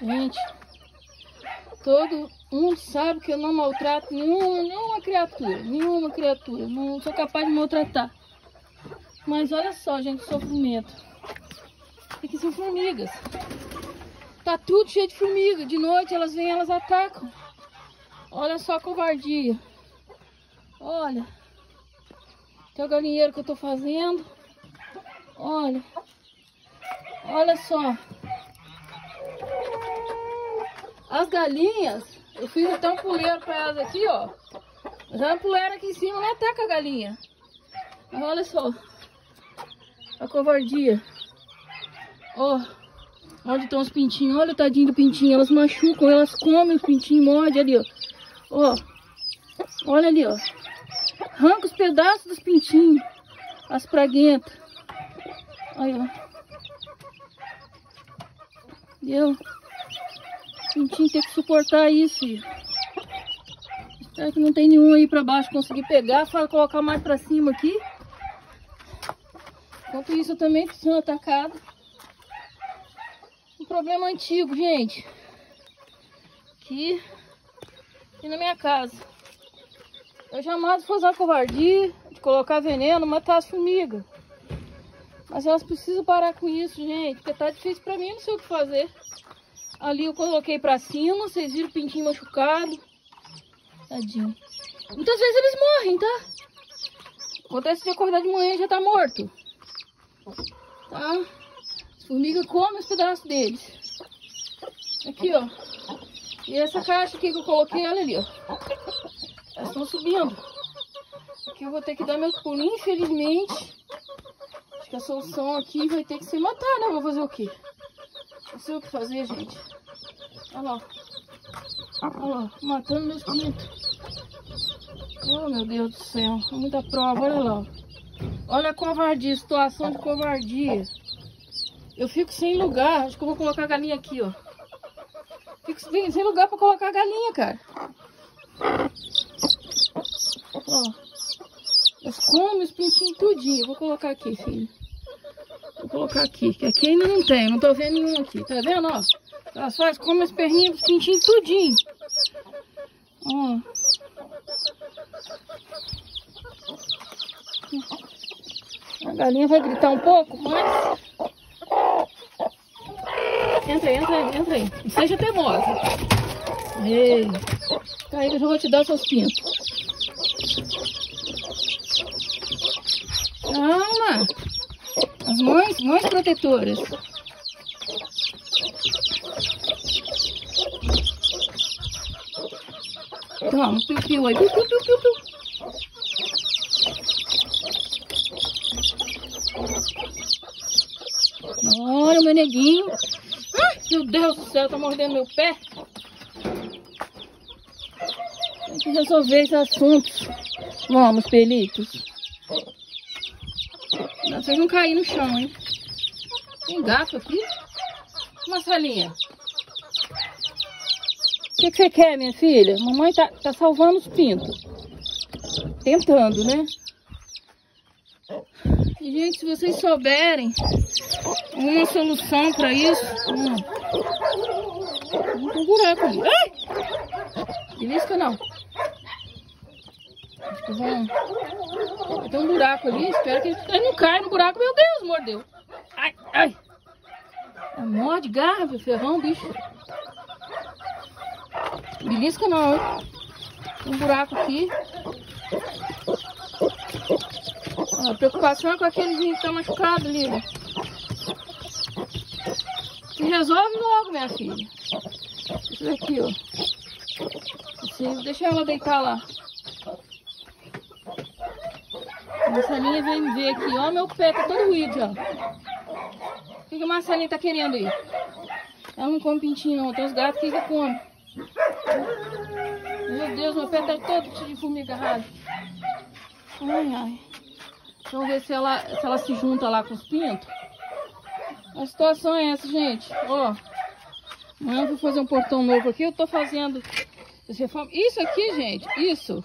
Gente, todo mundo sabe que eu não maltrato nenhuma, nenhuma criatura, nenhuma criatura. Não sou capaz de maltratar. Mas olha só, gente, o sofrimento. Aqui são formigas. Tá tudo cheio de formiga. De noite elas vêm, elas atacam. Olha só a covardia. Olha. Tem o galinheiro que eu tô fazendo. Olha. Olha só. As galinhas, eu fiz até um puleiro para elas aqui, ó. Já um puleiro aqui em cima não ataca a galinha. Mas olha só. A covardia. Ó. Onde estão os pintinhos? Olha o tadinho do pintinho. Elas machucam, elas comem os pintinhos, mordem ali, ó. Ó. Olha ali, ó. Arranca os pedaços dos pintinhos. As praguentas. Olha, ó. Deu. Pintinho tem que suportar isso. Espero que não tem nenhum aí pra baixo conseguir pegar. Fala colocar mais pra cima aqui. Enquanto isso, eu também estou sendo atacado. Um problema antigo, gente. Aqui, aqui na minha casa. Eu jamais vou usar covardia de colocar veneno, matar as formigas. Mas elas precisam parar com isso, gente. Porque tá difícil pra mim, não sei o que fazer. Ali eu coloquei pra cima, vocês viram o pintinho machucado. Tadinho. Muitas vezes eles morrem, tá? Acontece de acordar de manhã e já tá morto. Tá? As formigas comem os pedaços deles. Aqui, ó. E essa caixa aqui que eu coloquei, olha ali, ó. Elas estão subindo. Aqui eu vou ter que dar meus pulinhos, infelizmente. Acho que a solução aqui vai ter que ser matar, né? Vou fazer o quê? Não sei o que fazer, gente. Olha lá. Olha lá, matando meus pintos. Oh, meu Deus do céu. Muita prova, olha lá. Olha a covardia, situação de covardia. Eu fico sem lugar. Acho que eu vou colocar a galinha aqui, ó. Fico sem lugar pra colocar a galinha, cara. Ó. Elas comem os pintinhos tudinho. Vou colocar aqui, filho. Vou colocar aqui, que aqui ainda não tem, não tô vendo nenhum aqui, tá vendo, ó? Elas fazem, comem as perninhas dos tudinho. Ó. A galinha vai gritar um pouco, mas... Entra aí, entra aí, entra aí. Seja teimosa. Ei. Tá aí que eu já vou te dar seus pintos. Calma. As mães, mães protetoras. Toma, piu-piu aí. Piu-piu-piu-piu. Olha o meu neguinho. Meu Deus do céu, tá mordendo meu pé. Tem que resolver esse assunto. Vamos, pelitos. Não, vocês não cair no chão, hein? Tem gato aqui? Marcelinha. O que, que, você quer, minha filha? Mamãe tá, tá salvando os pintos. Tentando, né? E, gente, se vocês souberem uma solução pra isso... Hum, tem um buraco ali. Ai! Belisca não. Vão... Tem um buraco ali, espero que ele não caia no buraco. Meu Deus, mordeu. Ai, ai. É morde, garra, ferrão, bicho. Belisca não, hein? Um buraco aqui. A preocupação é com aqueles que estão machucados ali, né? Se resolve logo, minha filha. Isso daqui, ó. Deixa ela deitar lá. A Marcelinha veio me ver aqui. Ó, meu pé tá todo ruído, ó. O que, que a Marcelinha tá querendo aí? Ela não come pintinho, não. Tem os gatos que, que come. Meu Deus, meu pé tá todo de formiga rasa. Ai, ai. Vamos ver se ela, se ela se junta lá com os pintos. A situação é essa, gente. Ó. Amanhã eu vou fazer um portão novo aqui. Eu tô fazendo... Isso aqui, gente, isso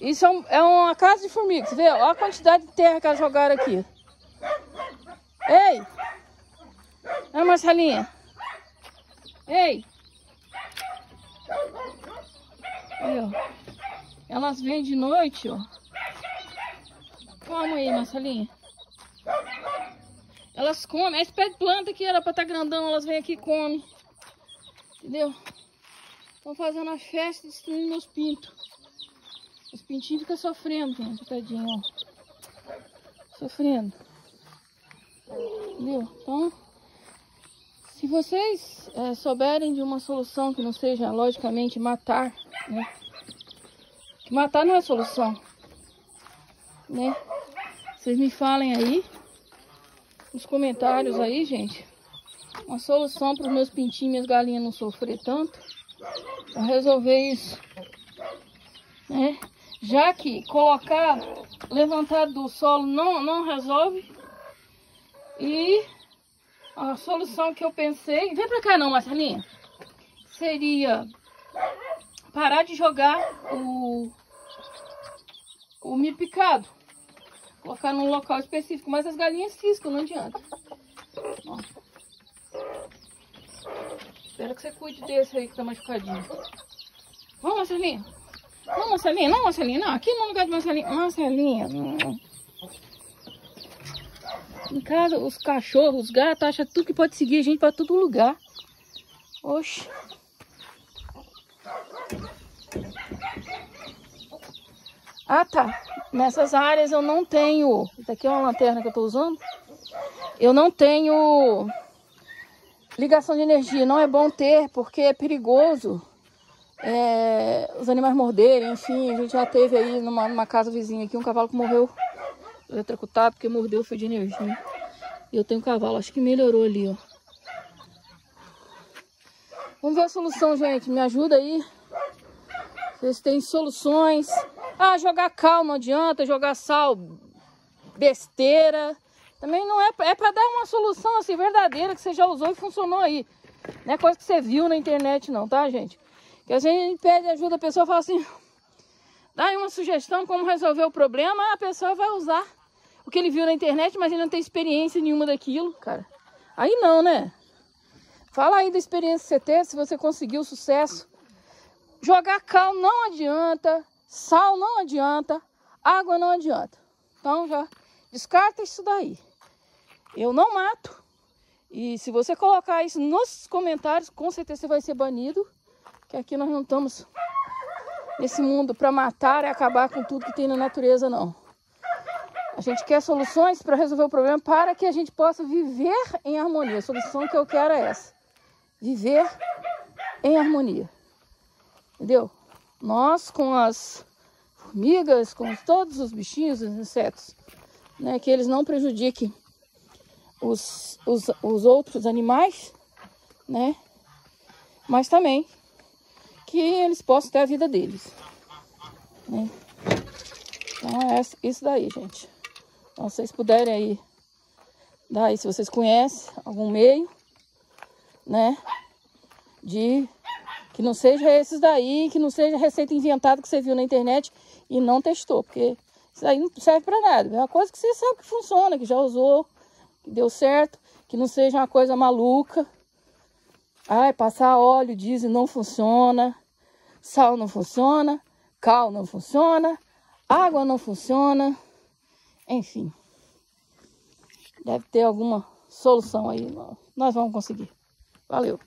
isso é, um, é uma casa de formigas, vê? Olha a quantidade de terra que elas jogaram aqui. Ei! Olha, Marcelinha. Ei! Elas vêm de noite, ó. Calma aí, Marcelinha. Elas comem. Esse pé de planta que era pra estar tá grandão, elas vêm aqui e comem. Entendeu? Estão fazendo a festa destruindo meus pintos. Os pintinhos ficam sofrendo, gente, tadinho, ó. Sofrendo. Entendeu? Então, se vocês é, souberem de uma solução que não seja, logicamente, matar, né? Matar não é solução, né? Vocês me falem aí, nos comentários aí, gente, uma solução para os meus pintinhos minhas galinhas não sofrer tanto, para resolver isso, né? Já que colocar, levantar do solo não, não resolve, e a solução que eu pensei... Vem pra cá não, Marcelinha. Seria parar de jogar o, o milho picado. Colocar num local específico. Mas as galinhas ciscam, não adianta. Ó. Espero que você cuide desse aí que tá machucadinho. Vamos, Marcelinha. Não, Marcelinha. Não, Marcelinha. Não, aqui no lugar de Marcelinha. Marcelinha. Em casa, os cachorros, os gatos, acham tudo que pode seguir a gente para todo lugar. Oxe. Ah, tá. Nessas áreas eu não tenho... Isso aqui é uma lanterna que eu tô usando. Eu não tenho ligação de energia. Não é bom ter, porque é perigoso. É, os animais morderem, enfim. A gente já teve aí numa, numa casa vizinha aqui um cavalo que morreu eletrocutado porque mordeu foi de energia. E eu tenho um cavalo, acho que melhorou ali, ó. Vamos ver a solução, gente. Me ajuda aí. Vocês têm soluções. Ah, jogar cal não adianta, jogar sal besteira. Também não é, é para dar uma solução assim verdadeira que você já usou e funcionou aí. Não é coisa que você viu na internet não, tá, gente? Que a gente pede ajuda, a pessoa fala assim, dá uma sugestão como resolver o problema, a pessoa vai usar o que ele viu na internet, mas ele não tem experiência nenhuma daquilo, cara. Aí não, né? Fala aí da experiência que você teve, se você conseguiu sucesso. Jogar cal não adianta, sal não adianta, água não adianta. Então já descarta isso daí. Eu não mato. E se você colocar isso nos comentários, com certeza você vai ser banido. Que aqui nós não estamos nesse mundo para matar e acabar com tudo que tem na natureza, não. A gente quer soluções para resolver o problema para que a gente possa viver em harmonia. A solução que eu quero é essa. Viver em harmonia. Entendeu? Nós com as formigas, com todos os bichinhos, os insetos, né, que eles não prejudiquem os, os, os outros animais, né? Mas também que eles possam ter a vida deles. Né? Então é isso daí, gente. Então, se vocês puderem aí, daí, se vocês conhecem algum meio, né, de que não seja esses daí, que não seja receita inventada que você viu na internet e não testou, porque isso aí não serve para nada. É uma coisa que você sabe que funciona, que já usou, que deu certo, que não seja uma coisa maluca. Ai, passar óleo, diesel não funciona, sal não funciona, cal não funciona, água não funciona. Enfim, deve ter alguma solução aí. Nós vamos conseguir. Valeu!